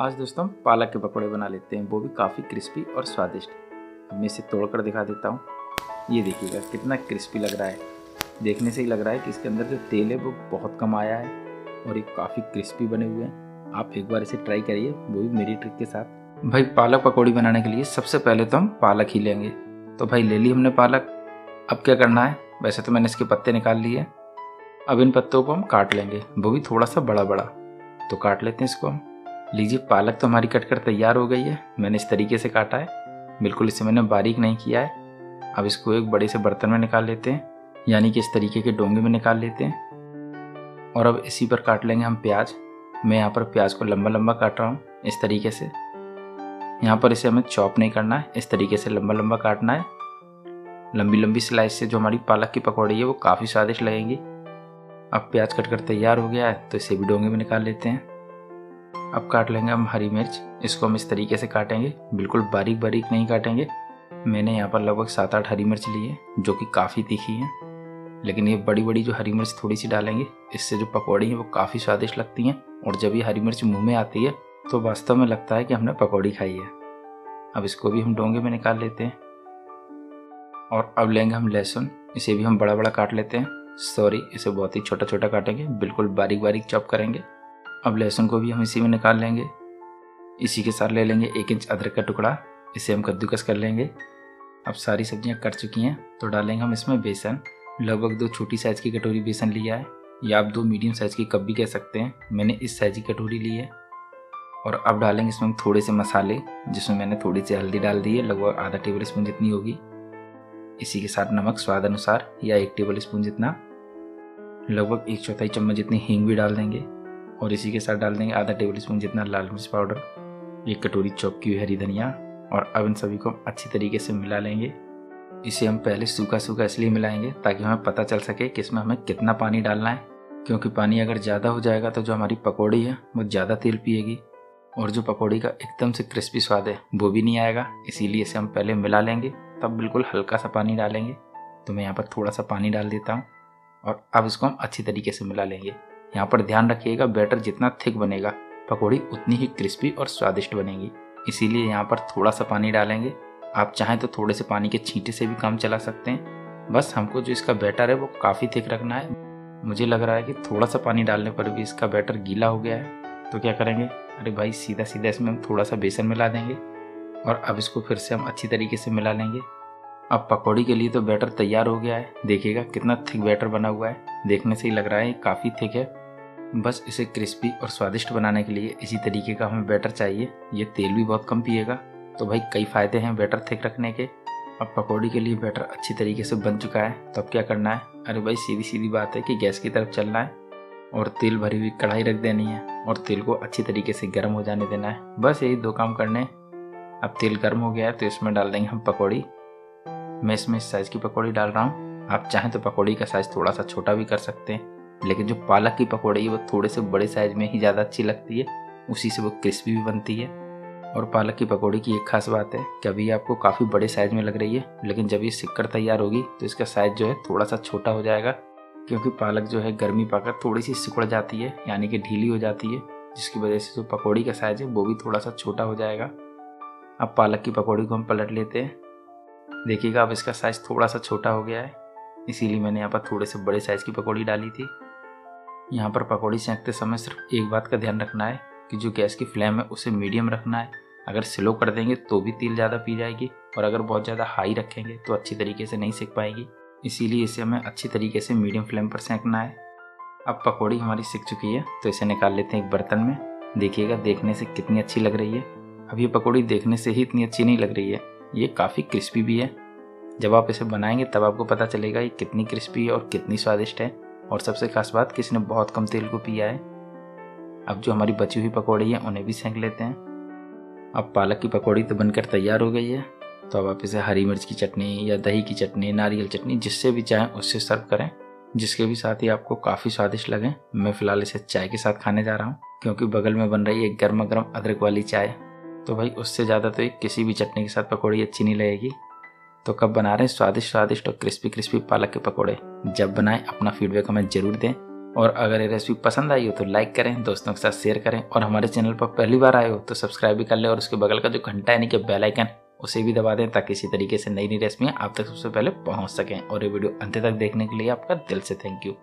आज दोस्तों हम पालक के पकौड़े बना लेते हैं, वो भी काफ़ी क्रिस्पी और स्वादिष्ट। अब मैं इसे तोड़कर दिखा देता हूँ। ये देखिएगा, कितना क्रिस्पी लग रहा है। देखने से ही लग रहा है कि इसके अंदर जो तेल है, वो बहुत कम आया है और ये काफ़ी क्रिस्पी बने हुए हैं। आप एक बार इसे ट्राई करिए, वो भी मेरी ट्रिक के साथ। भाई, पालक पकौड़ी बनाने के लिए सबसे पहले तो हम पालक ही लेंगे। तो भाई, ले ली हमने पालक। अब क्या करना है? वैसे तो मैंने इसके पत्ते निकाल लिए अब इन पत्तों को हम काट लेंगे, वो भी थोड़ा सा बड़ा बड़ा तो काट लेते हैं इसको हम। लीजिए, पालक तो हमारी कट कर तैयार हो गई है। मैंने इस तरीके से काटा है। बिल्कुल इसे मैंने बारीक नहीं किया है। अब इसको एक बड़े से बर्तन में निकाल लेते हैं, यानी कि इस तरीके के डोंगे में निकाल लेते हैं। और अब इसी पर काट लेंगे हम प्याज। मैं यहाँ पर प्याज को लंबा लंबा काट रहा हूँ, इस तरीके से। यहाँ पर इसे हमें चॉप नहीं करना है, इस तरीके से लंबा लंबा काटना है। लंबी लंबी स्लाइस से जो हमारी पालक की पकौड़ी है, वो काफ़ी स्वादिष्ट लगेंगी। अब प्याज कट कर तैयार हो गया है तो इसे भी डोंगे में निकाल लेते हैं। अब काट लेंगे हम हरी मिर्च। इसको हम इस तरीके से काटेंगे। बिल्कुल बारीक बारीक नहीं काटेंगे। मैंने यहाँ पर लगभग सात आठ हरी मिर्च ली है, जो कि काफ़ी तीखी है। लेकिन ये बड़ी बड़ी जो हरी मिर्च थोड़ी सी डालेंगे, इससे जो पकौड़ी हैं वो काफ़ी स्वादिष्ट लगती हैं। और जब ये हरी मिर्च मुँह में आती है तो वास्तव में लगता है कि हमने पकौड़ी खाई है। अब इसको भी हम डोंगे में निकाल लेते हैं। और अब लेंगे हम लहसुन। इसे भी हम बड़ा बड़ा काट लेते हैं। सॉरी, इसे बहुत ही छोटा छोटा काटेंगे। बिल्कुल बारीक बारीक चॉप करेंगे। अब लहसुन को भी हम इसी में निकाल लेंगे। इसी के साथ ले लेंगे एक इंच अदरक का टुकड़ा, इसे हम कद्दूकस कर लेंगे। अब सारी सब्ज़ियाँ कट चुकी हैं तो डालेंगे हम इसमें बेसन। लगभग दो छोटी साइज़ की कटोरी बेसन लिया है, या आप दो मीडियम साइज़ की कप भी कह सकते हैं। मैंने इस साइज़ की कटोरी ली है। और अब डालेंगे इसमें हम थोड़े से मसाले, जिसमें मैंने थोड़ी सी हल्दी डाल दी है, लगभग आधा टेबल स्पून जितनी होगी। इसी के साथ नमक स्वाद अनुसार, या एक टेबल स्पून जितना। लगभग एक चौथाई चम्मच जितनी हींग भी डाल देंगे। और इसी के साथ डाल देंगे आधा टेबल स्पून जितना लाल मिर्च पाउडर एक कटोरी चॉप की हुई हरी धनिया, और अब इन सभी को हम अच्छी तरीके से मिला लेंगे। इसे हम पहले सूखा सूखा इसलिए मिलाएँगे ताकि हमें पता चल सके कि इसमें हमें कितना पानी डालना है। क्योंकि पानी अगर ज़्यादा हो जाएगा तो जो हमारी पकौड़ी है, वो ज़्यादा तेल पिएगी। और जो पकौड़ी का एकदम से क्रिस्पी स्वाद है, वो भी नहीं आएगा। इसीलिए इसे हम पहले मिला लेंगे, तब बिल्कुल हल्का सा पानी डालेंगे। तो मैं यहाँ पर थोड़ा सा पानी डाल देता हूँ, और अब इसको हम अच्छी तरीके से मिला लेंगे। यहाँ पर ध्यान रखिएगा, बैटर जितना थिक बनेगा, पकौड़ी उतनी ही क्रिस्पी और स्वादिष्ट बनेगी। इसीलिए यहाँ पर थोड़ा सा पानी डालेंगे। आप चाहें तो थोड़े से पानी के छींटे से भी काम चला सकते हैं। बस हमको जो इसका बैटर है वो काफ़ी थिक रखना है। मुझे लग रहा है कि थोड़ा सा पानी डालने पर भी इसका बैटर गीला हो गया है। तो क्या करेंगे? अरे भाई सीधा सीधा इसमें हम थोड़ा सा बेसन मिला देंगे और अब इसको फिर से हम अच्छी तरीके से मिला लेंगे। अब पकौड़ी के लिए तो बैटर तैयार हो गया है। देखिएगा कितना थिक बैटर बना हुआ है। देखने से ही लग रहा है काफ़ी थिक है। बस इसे क्रिस्पी और स्वादिष्ट बनाने के लिए इसी तरीके का हमें बैटर चाहिए। ये तेल भी बहुत कम पिएगा। तो भाई कई फ़ायदे हैं बैटर थिक रखने के। अब पकौड़ी के लिए बैटर अच्छी तरीके से बन चुका है। तो अब क्या करना है? अरे भाई सीधी सीधी बात है कि गैस की तरफ़ चलना है और तेल भरी हुई कढ़ाई रख देनी है और तेल को अच्छी तरीके से गर्म हो जाने देना है। बस यही दो काम करने। अब तेल गर्म हो गया है तो इसमें डाल देंगे हम पकौड़ी। मैं इसमें इस साइज़ की पकौड़ी डाल रहा हूँ। आप चाहें तो पकौड़ी का साइज़ थोड़ा सा छोटा भी कर सकते हैं। लेकिन जो पालक की पकौड़ी है वो थोड़े से बड़े साइज़ में ही ज़्यादा अच्छी लगती है। उसी से वो क्रिस्पी भी बनती है। और पालक की पकौड़ी की एक खास बात है कि अभी आपको काफ़ी बड़े साइज़ में लग रही है, लेकिन जब ये सिक्कर तैयार होगी तो इसका साइज़ जो है थोड़ा सा छोटा हो जाएगा, क्योंकि पालक जो है गर्मी पाकर थोड़ी सी सिकुड़ जाती है, यानी कि ढीली हो जाती है, जिसकी वजह से जो पकौड़ी का साइज़ है, वो भी थोड़ा सा छोटा हो जाएगा। अब पालक की पकौड़ी को हम पलट लेते हैं। देखिएगा, अब इसका साइज़ थोड़ा सा छोटा हो गया है, इसीलिए मैंने यहाँ पर थोड़े से बड़े साइज़ की पकौड़ी डाली थी। यहाँ पर पकौड़ी सेंकते समय सिर्फ़ एक बात का ध्यान रखना है कि जो गैस की फ्लेम है उसे मीडियम रखना है। अगर स्लो कर देंगे तो भी तेल ज़्यादा पी जाएगी और अगर बहुत ज़्यादा हाई रखेंगे तो अच्छी तरीके से नहीं सेक पाएगी। इसीलिए इसे हमें अच्छी तरीके से मीडियम फ्लेम पर सेंकना है। अब पकौड़ी हमारी सीख चुकी है तो इसे निकाल लेते हैं एक बर्तन में। देखिएगा, देखने से कितनी अच्छी लग रही है। अब ये पकौड़ी देखने से ही इतनी अच्छी नहीं लग रही है। ये काफ़ी क्रिस्पी भी है। जब आप इसे बनाएँगे तब आपको पता चलेगा ये कितनी क्रिस्पी है और कितनी स्वादिष्ट है। और सबसे खास बात कि इसने बहुत कम तेल को पिया है। अब जो हमारी बची हुई पकौड़ी है, उन्हें भी सेंक लेते हैं। अब पालक की पकौड़ी तो बनकर तैयार हो गई है। तो अब आप इसे हरी मिर्च की चटनी या दही की चटनी, नारियल चटनी, जिससे भी चाहें, उससे सर्व करें, जिसके भी साथ ही आपको काफ़ी स्वादिष्ट लगे। मैं फ़िलहाल इसे चाय के साथ खाने जा रहा हूँ, क्योंकि बगल में बन रही है गर्मा गर्म अदरक वाली चाय। तो भाई, उससे ज़्यादा तो एक किसी भी चटनी के साथ पकौड़ी अच्छी नहीं लगेगी। तो कब बना रहे हैं? स्वादिष्ट स्वादिष्ट और क्रिस्पी क्रिस्पी पालक के पकौड़े। जब बनाएँ, अपना फीडबैक हमें ज़रूर दें। और अगर ये रेसिपी पसंद आई हो तो लाइक करें, दोस्तों के साथ शेयर करें। और हमारे चैनल पर पहली बार आए हो तो सब्सक्राइब भी कर लें और उसके बगल का जो घंटा यानी कि बेल आइकन उसे भी दबा दें ताकि इसी तरीके से नई नई रेसिपियाँ आप तक सबसे पहले पहुँच सकें। और ये वीडियो अंत तक देखने के लिए आपका दिल से थैंक यू